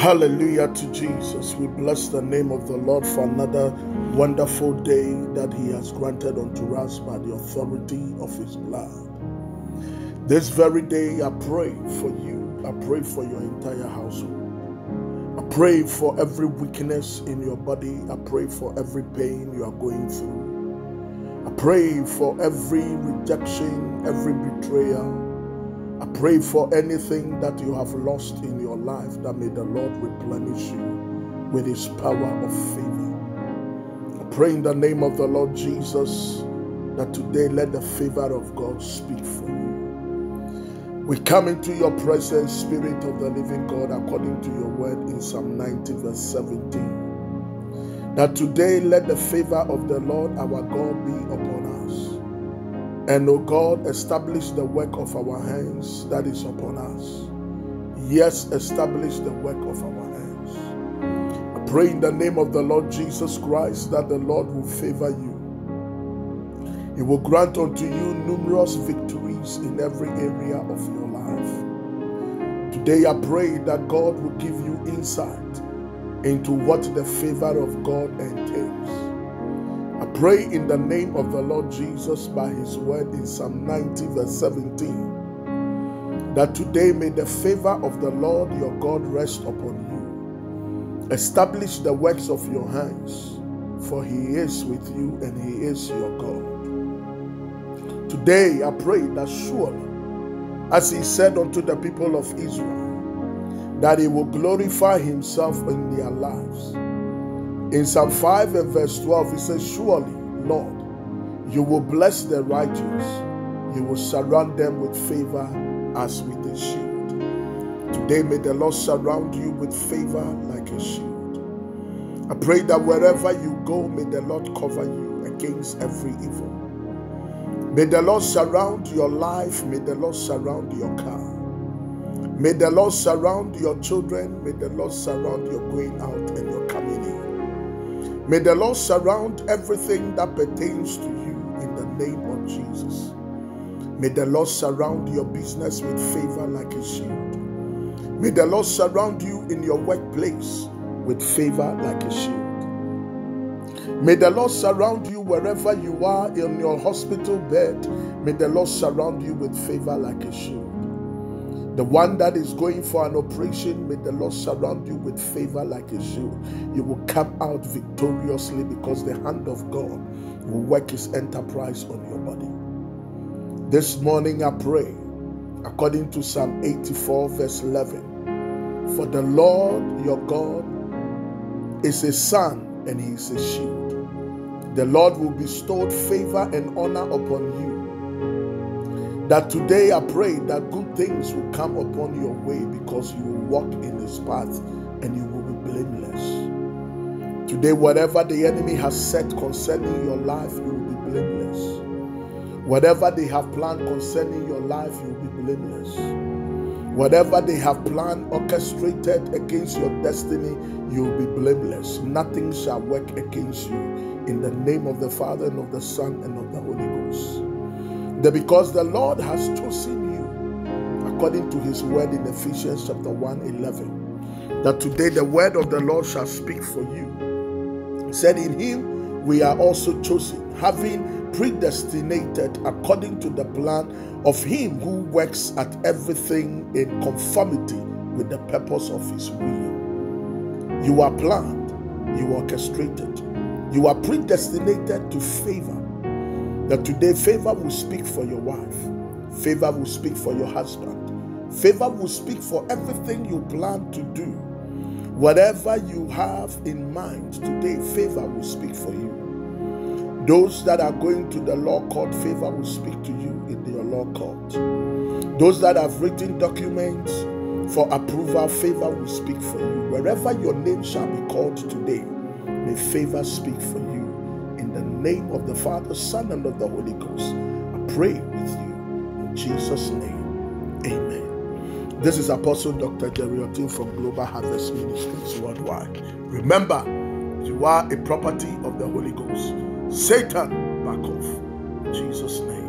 Hallelujah to Jesus. We bless the name of the Lord for another wonderful day that He has granted unto us by the authority of His blood. This very day, I pray for you. I pray for your entire household. I pray for every weakness in your body. I pray for every pain you are going through. I pray for every rejection, every betrayal. I pray for anything that you have lost in your life that may the Lord replenish you with his power of favor. I pray in the name of the Lord Jesus that today let the favor of God speak for you. We come into your presence, Spirit of the living God, according to your word in Psalm 90, verse 17. That today let the favor of the Lord our God be upon us. And, O God, establish the work of our hands that is upon us. Yes, establish the work of our hands. I pray in the name of the Lord Jesus Christ that the Lord will favor you. He will grant unto you numerous victories in every area of your life. Today, I pray that God will give you insight into what the favor of God entails pray in the name of the Lord Jesus by his word in Psalm 90, verse 17, that today may the favor of the Lord your God rest upon you. Establish the works of your hands, for he is with you and he is your God. Today I pray that surely, as he said unto the people of Israel, that he will glorify himself in their lives in Psalm 5 and verse 12, it says, Surely, Lord, you will bless the righteous, you will surround them with favor as with a shield. Today, may the Lord surround you with favor like a shield. I pray that wherever you go, may the Lord cover you against every evil. May the Lord surround your life, may the Lord surround your car. May the Lord surround your children. May the Lord surround your going out and your coming in. May the Lord surround everything that pertains to you in the name of Jesus. May the Lord surround your business with favor like a shield. May the Lord surround you in your workplace with favor like a shield. May the Lord surround you wherever you are in your hospital bed. May the Lord surround you with favor like a shield. The one that is going for an operation, may the Lord surround you with favor like a shield. You will come out victoriously because the hand of God will work his enterprise on your body. This morning I pray, according to Psalm 84, verse 11, for the Lord your God is a sun and he is a shield. The Lord will bestow favor and honor upon you that today I pray that good things will come upon your way because you will walk in his path and you will be blameless. Today, whatever the enemy has said concerning your life, you will be blameless. Whatever they have planned concerning your life, you will be blameless. Whatever they have planned, orchestrated against your destiny, you will be blameless. Nothing shall work against you. In the name of the Father, and of the Son, and of the Holy Ghost. That because the Lord has chosen you, according to his word in Ephesians chapter 1 11, that today the word of the Lord shall speak for you. He said, In him we are also chosen, having predestinated according to the plan of him who works at everything in conformity with the purpose of his will. You are planned, you are orchestrated, you are predestinated to favor that today favor will speak for your wife, favor will speak for your husband, favor will speak for everything you plan to do. Whatever you have in mind today, favor will speak for you. Those that are going to the law court, favor will speak to you in your law court. Those that have written documents for approval, favor will speak for you. Wherever your name shall be called today, may favor speak for you name of the Father, Son, and of the Holy Ghost, I pray with you in Jesus' name. Amen. This is Apostle Dr. Jerry Otin from Global Harvest Ministries Worldwide. Remember, you are a property of the Holy Ghost. Satan, back off. In Jesus' name.